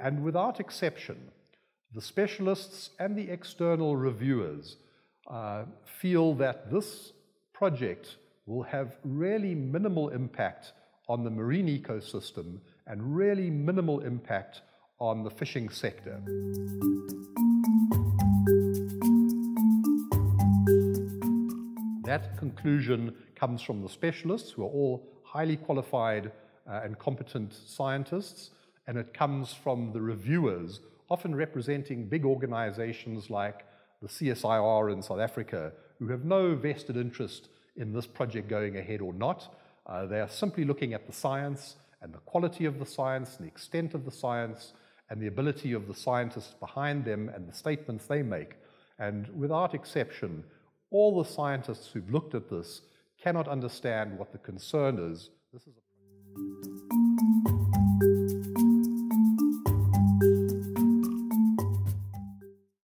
And without exception, the specialists and the external reviewers uh, feel that this project will have really minimal impact on the marine ecosystem and really minimal impact on the fishing sector. That conclusion comes from the specialists, who are all highly qualified uh, and competent scientists, and it comes from the reviewers, often representing big organizations like the CSIR in South Africa, who have no vested interest in this project going ahead or not. Uh, they are simply looking at the science and the quality of the science and the extent of the science and the ability of the scientists behind them and the statements they make. And without exception, all the scientists who've looked at this cannot understand what the concern is. This is